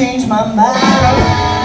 change my mind.